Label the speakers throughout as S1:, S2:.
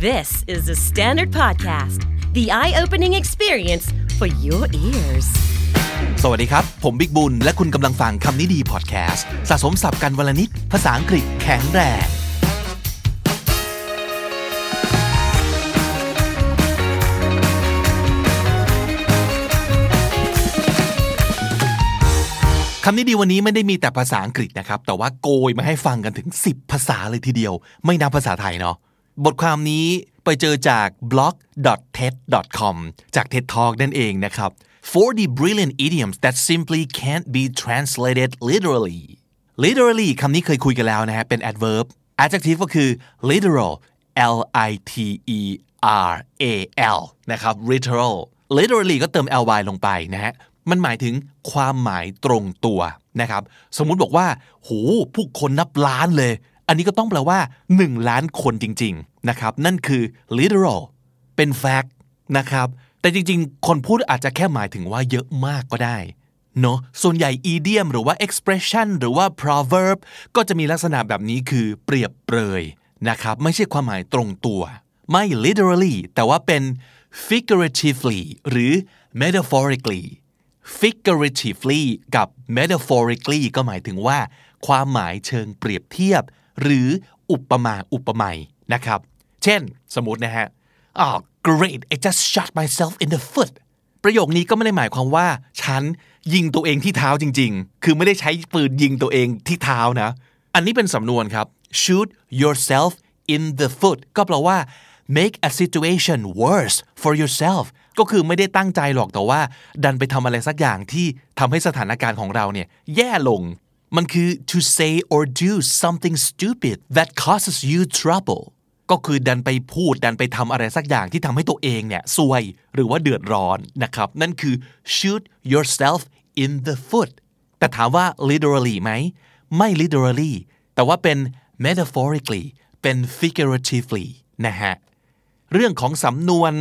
S1: This is the Standard Podcast, the eye opening experience for your ears.
S2: สวัสดีครับ ผมบิ๊กบุญ และคุณกำลังฟังคำนี้ดีพอดแคสต์สะสมสับกันวลนิด ภาษาอังกฤษแข็งแรงคำนี้ดีวันนี้ไม่ได้มีแต่ภาษาอังกฤษนะครับ แต่ว่าโกยมาให้ฟังกันถึง 10 ภาษาเลยทีเดียว ไม่นับภาษาไทยเนาะ บทความนี้ไปเจอจาก blog.ted.com จาก TED Talk นั่นเองนะครับ 40 brilliant idioms that simply can't be translated literally literally คำนี้เคยคุยกันแล้วนะฮะเป็น adverb adjective ก็คือ literal L I T E R A L นะครับ literal literally ก็เติม ly ลงไปนะฮะ มันหมายถึงความหมายตรงตัวนะครับ สมมุติบอกว่าโหผู้คนนับล้านเลย อันนี้ก็ต้องแปลว่า 1 ล้านคนจริง ๆ นะครับ นั่นคือ literal เป็น fact นะครับ แต่จริง ๆ คนพูดอาจจะแค่หมายถึงว่าเยอะมากก็ได้เนาะส่วนใหญ่ idiom หรือว่า expression หรือว่า proverb ก็จะมีลักษณะแบบนี้คือเปรียบเปรยนะครับ ไม่ใช่ความหมายตรงตัว ไม่ literally แต่ว่าเป็น figuratively หรือ metaphorically figuratively กับ metaphorically ก็หมายถึงว่า ความหมายเชิงเปรียบเทียบ หรืออุปมาอุปไมยนะครับ เช่น สมมตินะฮะ oh great I just shot myself in the foot ประโยคนี้ก็ไม่ได้หมายความว่า ฉันยิงตัวเองที่เท้าจริง ๆ คือไม่ได้ใช้ปืนยิงตัวเองที่เท้านะ อันนี้เป็นสำนวนครับ shoot yourself in the foot ก็แปลว่า make a situation worse for yourself ก็คือไม่ได้ตั้งใจหรอกแต่ว่า ดันไปทำอะไรสักอย่างที่ทำให้สถานการณ์ของเราเนี่ยแย่ลง มันคือ to say or do something stupid that causes you trouble ก็คือดันไปพูดดันไปทำอะไรสักอย่างที่ทำให้ตัวเองเนี่ยซวยหรือว่าเดือดร้อนนะครับ นั่นคือ shoot yourself in the foot แต่ถามว่า literally ไหม ไม่ literally แต่ว่าเป็น metaphorically เป็น figuratively นะฮะ เรื่องของสำนวน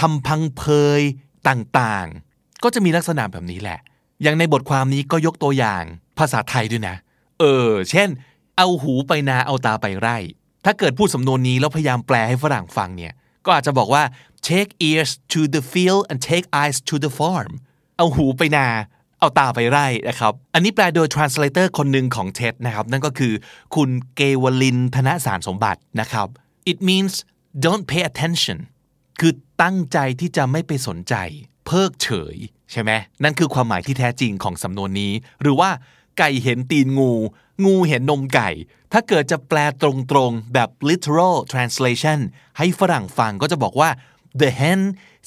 S2: คำพังเพยต่างๆ ก็จะมีลักษณะแบบนี้แหละ อย่างในบทความนี้ก็ยกตัวอย่างภาษาไทยด้วยนะ เออ เช่น เอาหูไปนาเอาตาไปไร่ ถ้าเกิดพูดสำนวนนี้แล้วพยายามแปลให้ฝรั่งฟังเนี่ย ก็อาจจะบอกว่า take ears to the field and take eyes to the farm เอาหูไปนา เอาตาไปไร่นะครับ อันนี้แปลโดย translator คนหนึ่งของเท็ดนะครับ นั่นก็คือคุณเกวลินธนสารสมบัตินะครับ it means don't pay attention คือตั้งใจที่จะไม่ไปสนใจ เพิกเฉยใช่ไหมนั่นคือความหมายที่แท้จริงของสำนวนนี้ หรือว่าไก่เห็นตีนงู งูเห็นนมไก่ ถ้าเกิดจะแปลตรงๆแบบ literal translation ให้ฝรั่งฟังก็จะบอกว่า the hen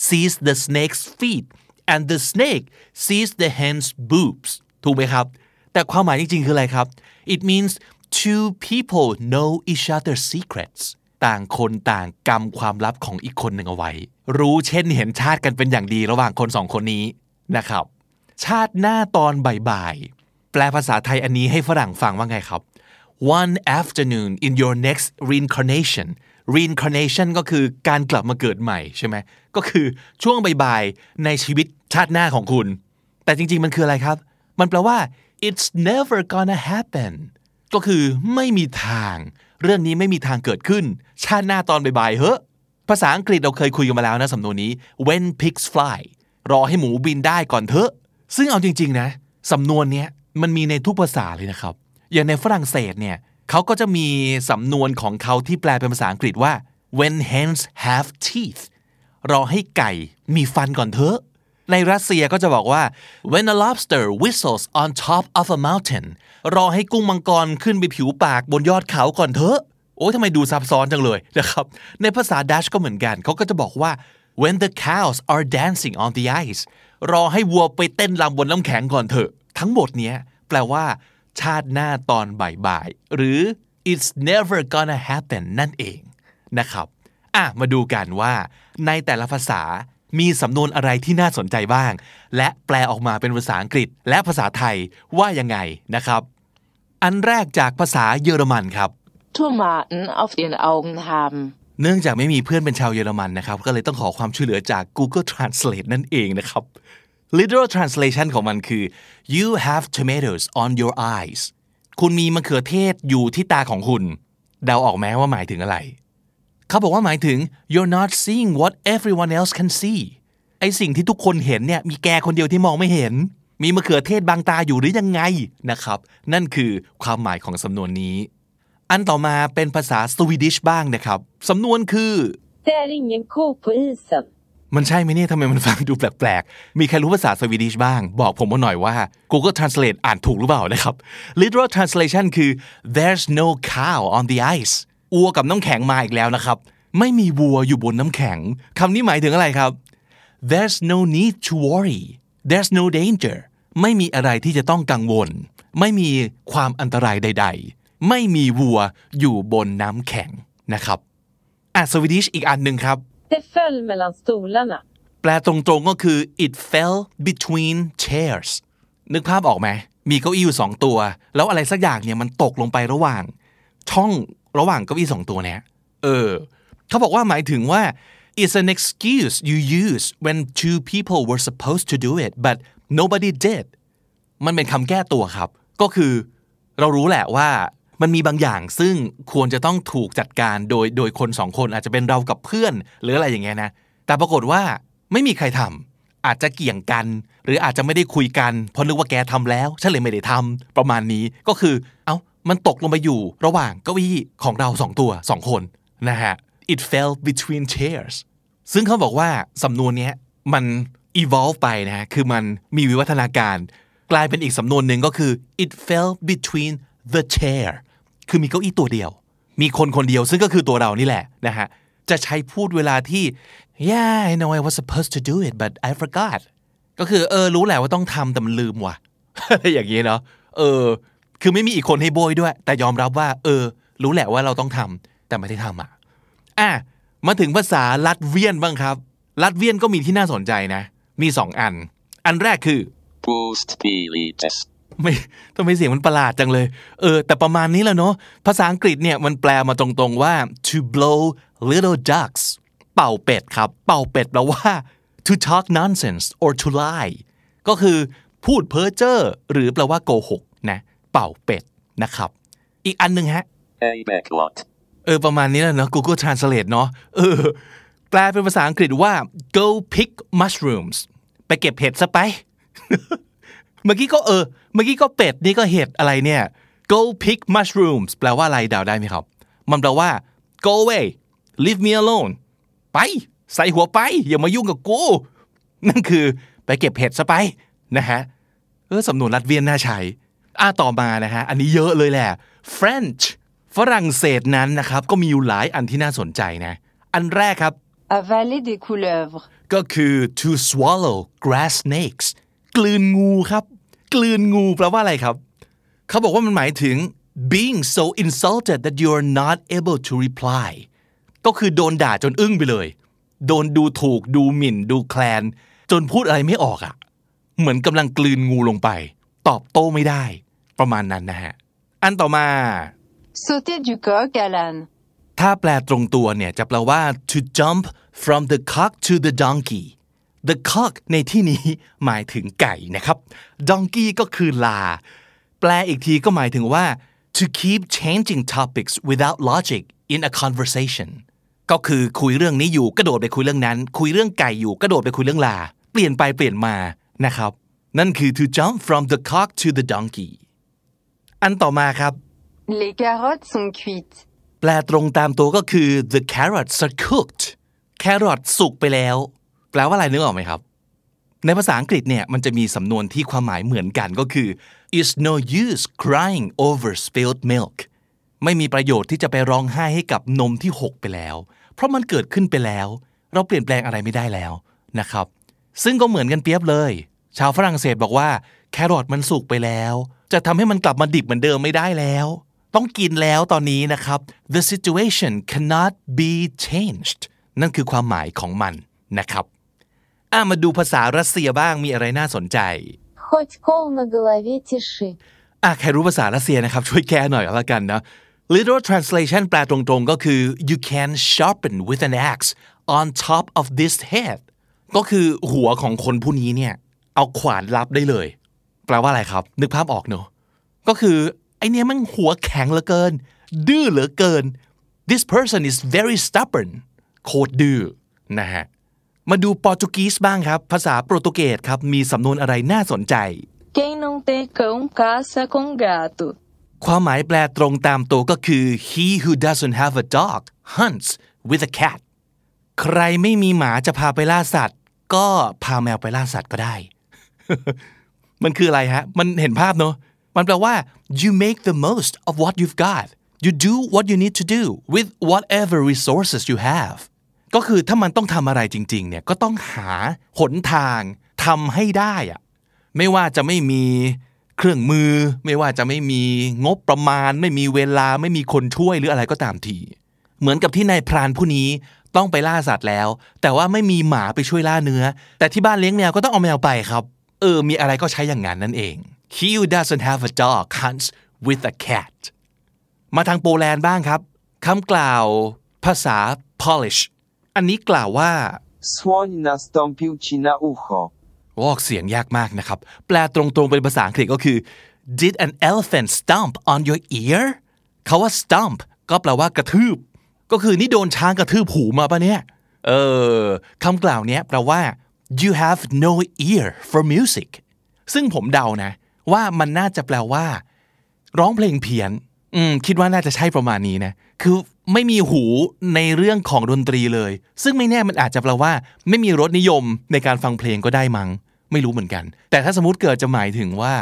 S2: sees the snake's feet and the snake sees the hen's boobs ถูกไหมครับ แต่ความหมายจริงๆคืออะไรครับ it means two people know each other's secrets ต่างคนต่างกำความลับของอีกคนหนึ่งเอาไว้ รู้เช่นเห็นชาติกันเป็นอย่างดีระหว่างคนสองคนนี้นะครับ ชาติหน้าตอนบ่ายๆแปลภาษาไทยอันนี้ให้ฝรั่งฟังว่าไงครับ one afternoon in your next reincarnation reincarnation ก็คือการกลับมาเกิดใหม่ใช่ไหมก็คือช่วงบ่ายๆในชีวิตชาติหน้าของคุณ แต่จริงๆมันคืออะไรครับ มันแปลว่า it's never gonna happen ก็คือไม่มีทาง เรื่องนี้ไม่มีทางเกิดขึ้น ชาติหน้าตอนบ่ายๆเฮ้อภาษาอังกฤษเราเคยคุยกันมาแล้วนะสำนวนนี้ when pigs fly รอให้หมูบินได้ก่อนเถอะ ซึ่งเอาจริง ๆ นะสำนวนเนี้ยมันมีในทุกภาษาเลยนะครับ อย่างในฝรั่งเศสเนี่ยเขาก็จะมีสำนวนของเขาที่แปลเป็นภาษาอังกฤษว่า when hens have teeth รอให้ไก่มีฟันก่อนเถอะ ในรัสเซียก็จะบอกว่า when a lobster whistles on top of a mountain รอให้กุ้งมังกรขึ้นไปผิวปากบนยอดเขาก่อนเถอะ โอ้ยทำไมดูซับซ้อนจังเลยนะครับ ในภาษาดัชก็เหมือนกัน เขาก็จะบอกว่า when the cows are dancing on the ice รอให้วัวไปเต้นรำบนน้ำแข็งก่อนเถอะ ทั้งหมดเนี้ยแปลว่า ชาติหน้าตอนบ่ายๆหรือ it's never gonna happen นั่นเองนะครับ อะ มาดูกันว่าในแต่ละภาษา มีสำนวนอะไรที่น่าสนใจบ้าง และแปลออกมาเป็นภาษาอังกฤษ และภาษาไทยว่ายังไงนะครับ อันแรกจากภาษาเยอรมันครับ
S3: Tomaten auf den Augen haben.
S2: เนื่องจากไม่มีเพื่อนเป็นชาวเยอรมันนะครับ ก็เลยต้องขอความช่วยเหลือจาก Google Translate นั่นเองนะครับ literal translation ของมันคือ you have tomatoes on your eyes คุณมีมะเขือเทศอยู่ที่ตาของคุณ เดาออกไหมว่าหมายถึงอะไร เขาบอกว่าหมายถึง you're not seeing what everyone else can see ไอสิ่งที่ทุกคนเห็นเนี่ยมีแกคนเดียวที่มองไม่เห็น มีมะเขือเทศบางตาอยู่หรือยังไงนะครับ นั่นคือความหมายของสำนวนนี้ อันต่อมาเป็นภาษาสวีดิชบ้างนะครับสำนวนคือ
S4: Det är ingen ko på isen.
S2: มันใช่ไหมเนี่ยทำไมมันฟังดูแปลกๆ มีใครรู้ภาษาสวีดิชบ้าง บอกผมมาหน่อยว่า Google Translate อ่านถูกหรือเปล่านะครับ literal translation คือ there's no cow on the ice อัวกับน้ำแข็งมาอีกแล้วนะครับ ไม่มีวัวอยู่บนน้ำแข็งคำนี้หมายถึงอะไรครับ there's no need to worry there's no danger ไม่มีอะไรที่จะต้องกังวล ไม่มีความอันตรายใด ๆ ไม่มีวัวอยู่บนน้ำแข็งนะครับอะสวีดิชอีกอันหนึ่งครับ
S4: Det föll mellan stolarna.
S2: แปลตรงๆก็คือ it fell between chairs นึกภาพออกไหมมีเก้าอี้อยู่สองตัว แล้วอะไรสักอย่างเนี่ยมันตกลงไประหว่าง ช่องระหว่างเก้าอี้สองตัวเนี้ยเออเขาบอกว่าหมายถึงว่า it's an excuse you use when two people were supposed to do it but nobody did มันเป็นคำแก้ตัวครับ ก็คือเรารู้แหละว่ามันมีบางอย่างซึ่งควรจะต้องถูกจัดการโดยโดยคนสองคนอาจจะเป็นเรากับเพื่อน หรืออะไรอย่างเงี้ยนะ แต่ปรากฏว่าไม่มีใครทำอาจจะเกี่ยงกัน หรืออาจจะไม่ได้คุยกันเพราะนึกว่าแกทำแล้วฉันเลยไม่ได้ทำประมาณนี้ก็คือ เอา้า มันตกลงไปอยู่ระหว่างเก้าอี้ของเราสองตัวสองคนนะฮะ it fell between chairs ซึ่งเขาบอกว่าสำนวนนี้มัน evolve ไปนะฮะคือมันมีวิวัฒนาการ กลายเป็นอีกสำนวนหนึ่งก็คือ it fell between the chair คือมีเก้าอี้ตัวเดียว มีคนคนเดียวซึ่งก็คือตัวเรานี่แหละนะฮะจะใช้พูดเวลาที่ yeah I know I was supposed to do it but I forgot ก็คือเออรู้แหละว่าต้องทำแต่มันลืมว่ะอย่างนี้เนาะเออ คือไม่มีอีกคนให้โบยด้วย แต่ยอมรับว่า เออ รู้แหละว่าเราต้องทำแต่ไม่ได้ทำอะอะมาถึงภาษาลัตเวียนบ้างครับ ลัตเวียนก็มีที่น่าสนใจนะ มีสองอัน อันแรกคือ
S5: Postbilites.
S2: ไม่ทำไมเสียงมันประหลาดจังเลย เออ แต่ประมาณนี้แหละเนาะ ภาษาอังกฤษเนี่ยมันแปลมาตรงๆว่า to blow little ducks เป่าเป็ดครับ เป่าเป็ดแปลว่า to talk nonsense or to lie ก็คือพูดเพ้อเจ้อหรือแปลว่าโกหกนะ เป่าเป็ดนะครับ อีกอันหนึ่งฮะ
S5: A backlot.
S2: เออประมาณนี้แหละเนาะ Google Translate เนาะเออแปลเป็นภาษาอังกฤษว่า go pick mushrooms ไปเก็บเห็ดซะไป เมื่อกี้ก็เออ เมื่อกี้ก็เป็ดนี่ก็เห็ดอะไรเนี่ย go pick mushrooms แปลว่าอะไรเดาได้ไหมครับ มันแปลว่า go away leave me alone ไปใส่หัวไป อย่ามายุ่งกับกู นั่นคือไปเก็บเห็ดซะไปนะฮะ เออสำนวนรัดเวียนน่าใช้ อ่าต่อมานะฮะอันนี้เยอะเลยแหละ French ฝรั่งเศสนั้นนะครับก็มีอยู่หลายอันที่น่าสนใจนะ อันแรกครับ
S4: Avaler des couleuvres.
S2: ก็คือ to swallow grass snakes กลืนงูครับ กลืนงูแปลว่าอะไรครับ เขาบอกว่ามันหมายถึง being so insulted that you are not able to reply ก็คือโดนด่าจนอึ้งไปเลย โดนดูถูกดูหมิ่น ดูแคลน จนพูดอะไรไม่ออกอะ่ะ เหมือนกำลังกลืนงูลงไป ตอบโต้ไม่ได้ ประมาณนั้นนะฮะ อันต่อมา
S4: Sauter du coq à l'âne.
S2: ถ้าแปลตรงตัวเนี่ยจะแปลว่า to jump from the cock to the donkey the cock ในที่นี้หมายถึงไก่นะครับ donkey ก็คือลา แปลอีกทีก็หมายถึงว่า to keep changing topics without logic in a conversation ก็คือคุยเรื่องนี้อยู่กระโดดไปคุยเรื่องนั้น คุยเรื่องไก่อยู่กระโดดไปคุยเรื่องลา เปลี่ยนไปเปลี่ยนมานะครับ นั่นคือ to jump from the cock to the donkey อันต่อมาครับ
S4: Les carottes sont cuites.
S2: แปลตรงตามตัวก็คือ the carrots are cooked carrot สุกไปแล้ว แปลว่าอะไรนึกออกไหมครับ ในภาษาอังกฤษเนี่ยมันจะมีสำนวนที่ความหมายเหมือนกันก็คือ it's no use crying over spilled milk ไม่มีประโยชน์ที่จะไปร้องไห้ให้กับนมที่หกไปแล้ว เพราะมันเกิดขึ้นไปแล้ว เราเปลี่ยนแปลงอะไรไม่ได้แล้วนะครับ ซึ่งก็เหมือนกันเปรียบเลย ชาวฝรั่งเศสบอกว่าแครอทมันสุกไปแล้ว จะทำให้มันกลับมาดิบเหมือนเดิมไม่ได้แล้ว ต้องกินแล้วตอนนี้นะครับ the situation cannot be changed นั่นคือความหมายของมันนะครับอ่ะมาดูภาษารัสเซียบ้างมีอะไรน่าสนใจ
S6: Хоть кол на голове тиши.
S2: อ่ะใครรู้ภาษารัสเซียนะครับ ช่วยแก้หน่อยก็แล้วกันนะ literal translation แปลตรงๆก็คือ you can sharpen with an axe on top of this head ก็คือหัวของคนผู้นี้เนี่ย เอาขวานรับได้เลย แปลว่าอะไรครับ นึกภาพออกเนอะก็คือไอเนี้ยมันหัวแข็งเหลือเกิน ดื้อเหลือเกิน this person is very stubborn โคตรดื้อนะฮะมาดูโปรตุกีสบ้างครับ ภาษาโปรตุเกสครับ มีสำนวนอะไรน่าสนใจ
S4: Quem não tem cão caça com gato.
S2: ความหมายแปลตรงตามตัวก็คือ he who doesn't have a dog hunts with a cat ใครไม่มีหมาจะพาไปล่าสัตว์ ก็พาแมวไปล่าสัตว์ก็ได้ มันคืออะไรฮะ มันเห็นภาพเนอะมันแปลว่า you make the most of what you've got you do what you need to do with whatever resources you have ก็คือถ้ามันต้องทำอะไรจริงๆเนี่ยก็ต้องหาหนทางทำให้ได้อะไม่ว่าจะไม่มีเครื่องมือ ไม่ว่าจะไม่มีงบประมาณ ไม่มีเวลาไม่มีคนช่วยหรืออะไรก็ตามที เหมือนกับที่นายพรานผู้นี้ต้องไปล่าสัตว์แล้ว แต่ว่าไม่มีหมาไปช่วยล่าเนื้อ แต่ที่บ้านเลี้ยงแมวก็ต้องเอาแมวไปครับ เออ มีอะไรก็ใช้อย่างนั้นนั่นเอง He who doesn't have a dog hunts with a cat มาทางโปแลนด์บ้างครับคำกล่าวภาษา Polish อันนี้กล่าวว่า
S7: Słoń nastąpił ci na ucho.
S2: ออกเสียงยากมากนะครับ แปลตรงๆเป็นภาษาอังกฤษก็คือ did an elephant stomp on your ear คาว่า stomp ก็แปลว่ากระทืบ ก็คือนี่โดนช้างกระทืบหูมาปะเนี่ย เออคำกล่าวเนี้ยแปลว่า you have no ear for music ซึ่งผมเดานะ ว่ามันน่าจะแปลว่า ร้องเพลงเพี้ยน อืม คิดว่าน่าจะใช่ประมาณนี้นะ คือไม่มีหูในเรื่องของดนตรีเลย ซึ่งไม่แน่มันอาจจะแปลว่า ไม่มีรสนิยมในการฟังเพลงก็ได้มัง้งไม่รู้เหมือนกัน แต่ถ้าสมมติเกิดจะหมายถึงว่า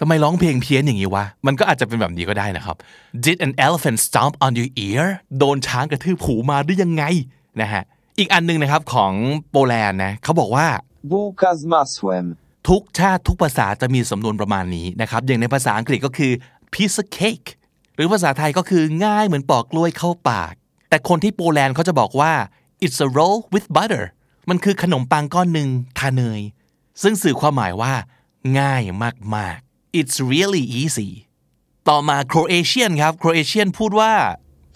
S2: ทำไมร้องเพลงเพี้ยนอย่างนี้วะ มันก็อาจจะเป็นแบบนี้ก็ได้นะครับ Did an elephant stomp on your ear โดนช้างกระทืบหูมาได้ยังไงนะฮะ อีกอันหนึงนะครับของโปแลนด์นะเขาบอกว่า
S7: Bułka z masłem.
S2: ทุกชาติทุกภาษาจะมีสำนวนประมาณนี้นะครับอย่างในภาษาอังกฤษก็คือ piece of cake หรือภาษาไทยก็คือง่ายเหมือนปอกกล้วยเข้าปาก แต่คนที่โปแลนด์เขาจะบอกว่า it's a roll with butter มันคือขนมปังก้อนหนึ่งทาเนย ซึ่งสื่อความหมายว่า ง่ายมากๆ it's really easy ต่อมาโครเอเชียนครับโครเอเชียนพูดว่า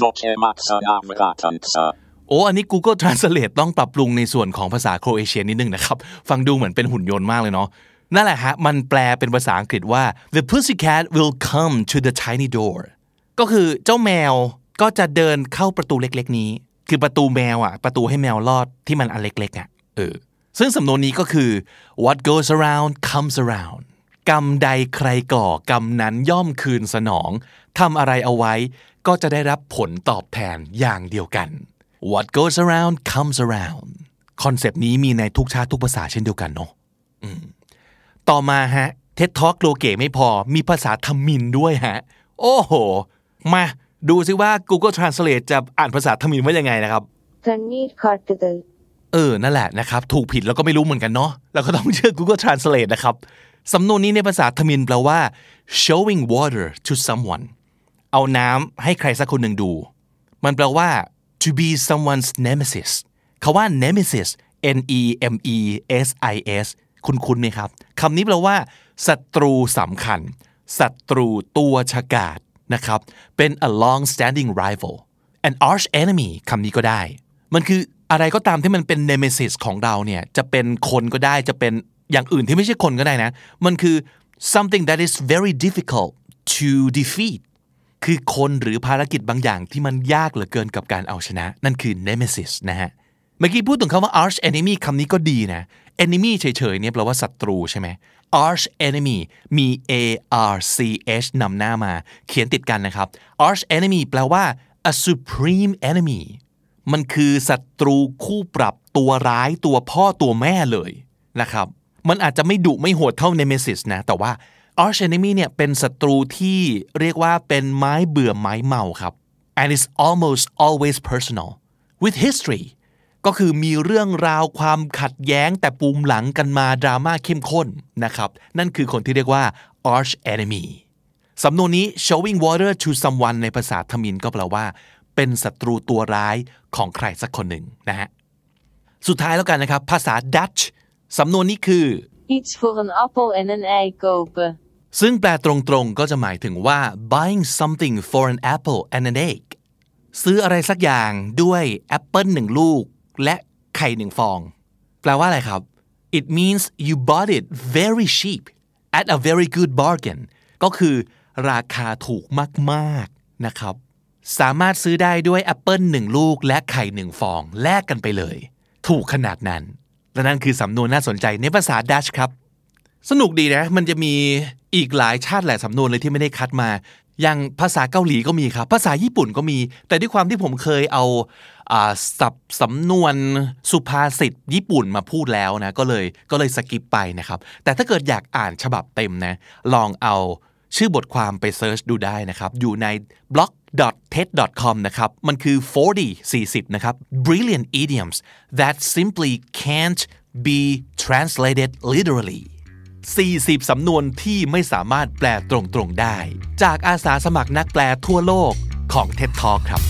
S5: Docie Maxa Navratanca.
S2: โอ้อันนี้ Google Translate ต้องปรับปรุงในส่วนของภาษาโครเอเชียนิดนึงนะครับ ฟังดูเหมือนเป็นหุ่นยนต์มากเลยเนาะนั่นแหละฮะ มันแปลเป็นภาษาอังกฤษว่า the pussycat will come to the tiny door ก็คือเจ้าแมวก็จะเดินเข้าประตูเล็กๆ นี้ คือประตูแมวอะ ประตูให้แมวลอดที่มันอันเล็กๆอะเออซึ่งสำนวนนี้ก็คือ what goes around comes around กรรมใดใครก่อกรรมนั้นย่อมคืนสนองทำอะไรเอาไว้ ก็จะได้รับผลตอบแทนอย่างเดียวกัน what goes around comes around คอนเซปต์นี้มีในทุกชาติทุกภาษาเช่นเดียวกันเนาะอืมต่อมาฮะเท็ดทอ k โลเกไม่พอมีภาษาทมินด้วยฮะ โอ้โห มาดูซิว่า Google Translate จะอ่านภาษาทมินว่ายังไงนะครับ
S6: Tanir Kartidal.
S2: เออ นั่นแหละนะครับ ถูกผิดแล้วก็ไม่รู้เหมือนกันเนาะเราก็ต้องเชื่อ Google Translate นะครับ สำนวนนี้ในภาษาทมินแปลว่า showing water to someone เอาน้ำให้ใครสักคนหนึ่งดู มันแปลว่า to be someone's nemesis คาว่า nemesis n e m e s i s คุณคุณไหมครับคำนี้แปลว่าศัตรูสำคัญศัตรูตัวฉกาจนะครับ เป็น a long standing rival an arch enemy คำนี้ก็ได้ มันคืออะไรก็ตามที่มันเป็น nemesis ของเราเนี่ยจะเป็นคนก็ได้จะเป็นอย่างอื่นที่ไม่ใช่คนก็ได้นะ มันคือ something that is very difficult to defeat คือคนหรือภารกิจบางอย่างที่มันยากเหลือเกินกับการเอาชนะ นั่นคือ nemesis นะฮะเมื่อกี้พูดถึงคำว่า arch enemy คำนี้ก็ดีนะ enemy เฉยๆเนี่ยแปลว่าศัตรูใช่ไหม arch enemy มี a r c h นำหน้ามาเขียนติดกันนะครับ arch enemy แปลว่า a supreme enemy มันคือศัตรูคู่ปรับตัวร้ายตัวพ่อตัวแม่เลยนะครับ มันอาจจะไม่ดุไม่โหดเท่า nemesis นะ แต่ว่า arch enemy เนี่ยเป็นศัตรูที่เรียกว่าเป็นไม้เบื่อไม้เมาครับ and it's almost always personal with history ก็คือมีเรื่องราวความขัดแย้งแต่ปูมหลังกันมาดราม่าเข้มข้นนะครับ นั่นคือคนที่เรียกว่า arch enemy สำนวนนี้ showing water to someone ในภาษาทมินก็แปลว่า เป็นศัตรูตัวร้ายของใครสักคนหนึ่งนะฮะ สุดท้ายแล้วกันนะครับ ภาษา Dutch สำนวนนี้คือ
S6: Iets voor een appel en een ei kopen.
S2: ซึ่งแปลตรงๆก็จะหมายถึงว่า buying something for an apple and an egg ซื้ออะไรสักอย่างด้วยแอปเปิลหนึ่งลูก และไข่หนึ่งฟอง แปลว่าอะไรครับ it means you bought it very cheap at a very good bargain ก็คือราคาถูกมากๆนะครับ สามารถซื้อได้ด้วยแอปเปิลหนึ่งลูก และไข่หนึ่งฟอง แลกกันไปเลย ถูกขนาดนั้น และนั่นคือสำนวนน่าสนใจในภาษาดัชครับ สนุกดีนะ มันจะมีอีกหลายชาติหลายสำนวนเลยที่ไม่ได้คัดมา อย่างภาษาเกาหลีก็มีครับ ภาษาญี่ปุ่นก็มี แต่ด้วยความที่ผมเคยเอาอ่าศัพท์สำนวนสุภาษิตญี่ปุ่นมาพูดแล้วนะ ก็เลยก็เลย skip ไปนะครับ แต่ถ้าเกิดอยากอ่านฉบับเต็มนะ ลองเอา ชื่อบทความไป search ดูได้นะครับ อยู่ใน blog.ted.com นะครับ มันคือ 40 40 นะครับ brilliant idioms that simply can't be translated literally 40 สำนวนที่ไม่สามารถแปลตรงๆได้ จากอาสาสมัครนักแปลทั่วโลกของ TED Talk ครับ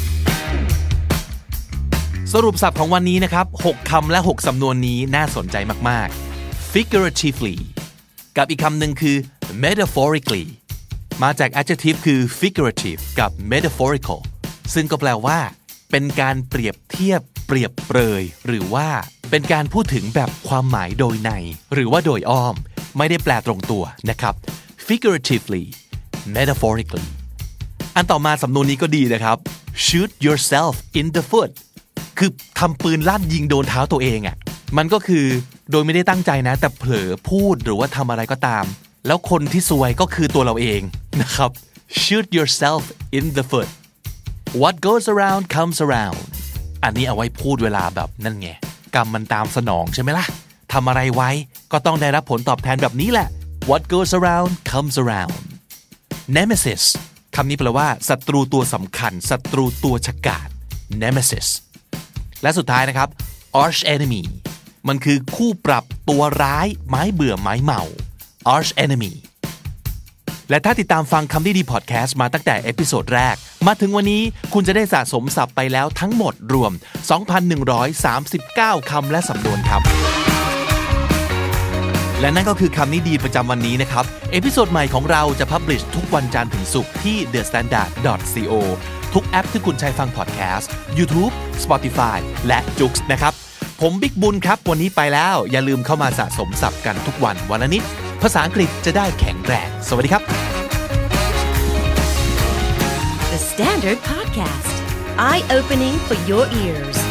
S2: สรุปศัพท์ของวันนี้นะครับ 6คำและ 6 สำนวนนี้น่าสนใจมากๆ figuratively กับอีกคำหนึ่งคือ metaphorically มาจาก adjective คือ figurative กับ metaphorical ซึ่งก็แปลว่า เป็นการเปรียบเทียบ เปรียบเปรย หรือว่าเป็นการพูดถึงแบบความหมายโดยใน หรือว่าโดยอ้อม ไม่ได้แปลตรงตัวนะครับ figuratively metaphorically อันต่อมาสำนวนนี้ก็ดีนะครับ shoot yourself in the foot คือทำปืนลั่นยิงโดนเท้าตัวเองอะ่ะ มันก็คือโดยไม่ได้ตั้งใจนะ แต่เผลอพูดหรือว่าทำอะไรก็ตาม แล้วคนที่ซวยก็คือตัวเราเองนะครับ shoot yourself in the foot what goes around comes around อันนี้เอาไว้พูดเวลาแบบนั่นไง กรรมมันตามสนองใช่ไหมล่ะทำอะไรไว้ก็ต้องได้รับผลตอบแทนแบบนี้แหละ what goes around comes around nemesis คำนี้แปลว่าศัตรูตัวสำคัญศัตรูตัวฉกาจ nemesis และสุดท้ายนะครับ arch enemy มันคือคู่ปรับตัวร้ายไม้เบื่อไม้เมา arch enemy และถ้าติดตามฟังคำนี้ดีพอดแคสต์มาตั้งแต่ episode แรก มาถึงวันนี้คุณจะได้สะสมศัพท์ไปแล้วทั้งหมดรวม 2,139 คำและสำนวนครับ และนั่นก็คือคำนี้ดีประจำวันนี้นะครับ episode ใหม่ของเราจะ publish ทุกวันจันทร์ถึงศุกร์ที่ thestandard.co ทุกแอปที่คุณใช้ฟังพอดแคสต์ YouTube Spotify และ j o o x นะครับ ผมบิ๊กบุญครับ วันนี้ไปแล้ว อย่าลืมเข้ามาสะสมศัพท์กันทุกวันวันละนิด ภาษาอังกฤษจะได้แข็งแรง สวัสดีครับ
S1: The Standard Podcast, eye opening for your ears.